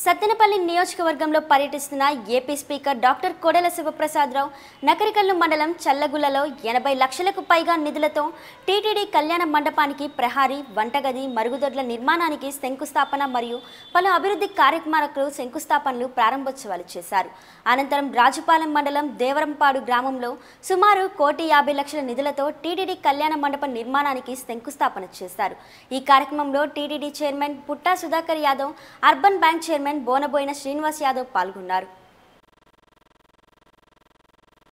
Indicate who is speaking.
Speaker 1: సత్తెనపల్లి నియోజకవర్గంలో పర్యటిస్తున్న AP speaker doctor Kodela Siva Prasada Rao Nakarikallu మండలం చల్లగులలో ఎనభై లక్షలకు పైగా నిధులతో టీటీడీ కళ్యాణ మండపానికి ప్రహారీ వంటగది మరుగుదొడ్ల నిర్మాణానికి శంకుస్థాపన మరియు పలు అభివృద్ధి కార్యక్రమాలకు శంకుస్థాపనలు ప్రారంభోత్సవాలు చేశారు. అనంతరం రాజుపాలెం మండలం దేవరంపాడు గ్రామంలో సుమారు కోటి యాభై లక్షల నిధులతో టీటీడీ కళ్యాణ మండపం నిర్మాణానికి శంకుస్థాపన చేశారు. ఈ కార్యక్రమంలో TTD chairman Putta Sudhakar Yadav urban bank chairman Bonaboina Srinivas Yadav పాల్గొన్నారు.